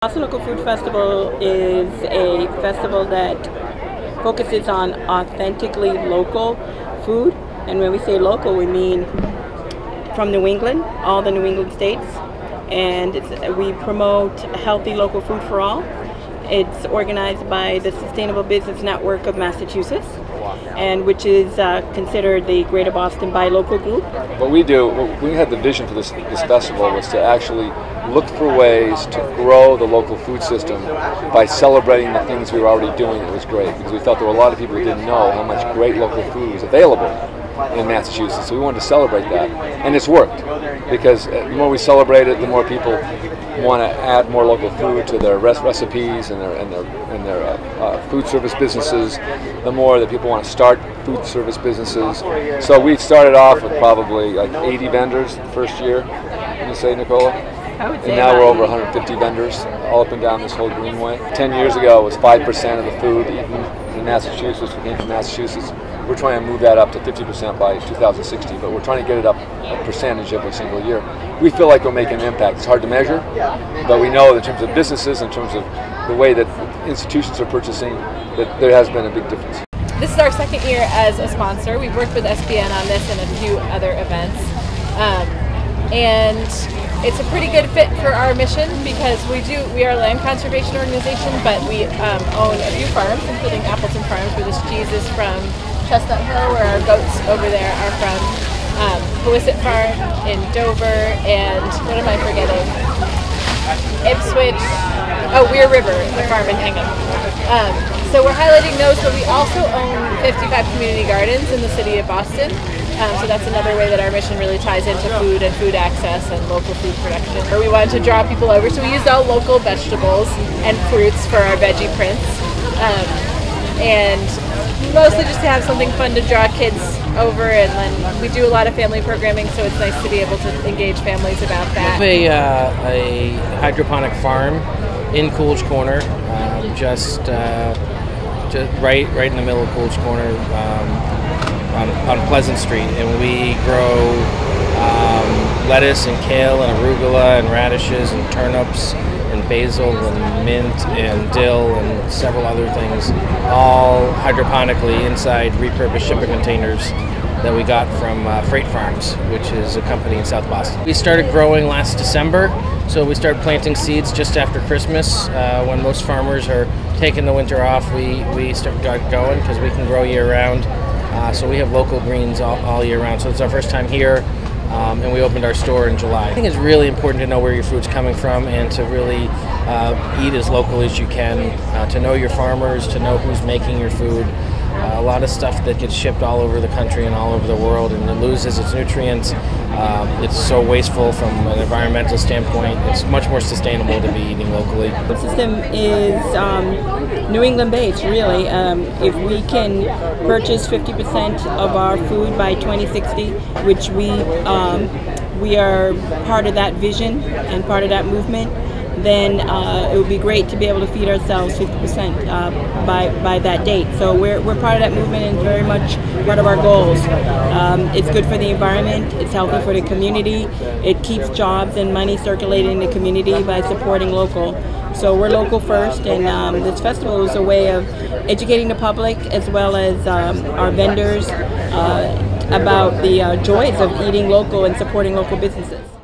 Local Food Festival is a festival that focuses on authentically local food. And when we say local, we mean from New England, all the New England states. And we promote healthy local food for all. It's organized by the Sustainable Business Network of Massachusetts, and which is uh, considered the Greater Boston Buy Local Group. What we do, we had the vision for this, this festival was to actually look for ways to grow the local food system by celebrating the things we were already doing that was great because we felt there were a lot of people who didn't know how much great local food was available in Massachusetts. So we wanted to celebrate that, and it's worked because uh, the more we celebrate it, the more people want to add more local food to their recipes and their and their and their uh, uh, food service businesses. The more that people want to start food service businesses. So we started off with probably like 80 vendors the first year. Can you say, Nicola? And now we're over 150 vendors all up and down this whole greenway. Ten years ago, it was 5% of the food eaten in Massachusetts came from Massachusetts. We're trying to move that up to 50% by 2060, but we're trying to get it up a percentage every single year. We feel like we're making an impact. It's hard to measure, but we know in terms of businesses, in terms of the way that institutions are purchasing, that there has been a big difference. This is our second year as a sponsor. We've worked with SBN on this and a few other events. Um, and it's a pretty good fit for our mission because we do we are a land conservation organization, but we um, own a few farms, including Appleton Farms, where this cheese is from Chestnut Hill, where our goats over there are from. Um, Powisset Farm in Dover, and what am I forgetting? Ipswich. Oh, Weir River, a farm in Hingham. Um, so we're highlighting those, but we also own 55 community gardens in the city of Boston. Um, so that's another way that our mission really ties into food and food access and local food production. We wanted to draw people over, so we used all local vegetables and fruits for our veggie prints. Um, and mostly just to have something fun to draw kids over and then we do a lot of family programming so it's nice to be able to engage families about that. We have a, uh, a hydroponic farm in Coolidge Corner, um, just, uh, just right right in the middle of Coolidge Corner. Um, on, on Pleasant Street, and we grow um, lettuce and kale and arugula and radishes and turnips and basil and mint and dill and several other things, all hydroponically inside repurposed shipping containers that we got from uh, Freight Farms, which is a company in South Boston. We started growing last December, so we started planting seeds just after Christmas. Uh, when most farmers are taking the winter off, we, we start going because we can grow year round. Uh, so we have local greens all, all, year round. So it's our first time here, um, and we opened our store in July. I think it's really important to know where your food's coming from and to really uh, eat as local as you can, uh, to know your farmers, to know who's making your food. Uh, a lot of stuff that gets shipped all over the country and all over the world and it loses its nutrients. Um, it's so wasteful from an environmental standpoint. It's much more sustainable to be eating locally. The system is um, New England based, really. Um, if we can purchase 50% of our food by 2060, which we um, we are part of that vision and part of that movement, then uh, it would be great to be able to feed ourselves 50% uh, by, by that date. So we're, we're part of that movement and very much part of our goals. Um, it's good for the environment, it's healthy for the community, it keeps jobs and money circulating in the community by supporting local. So we're local first, and um, this festival is a way of educating the public as well as um, our vendors uh, about the uh, joys of eating local and supporting local businesses.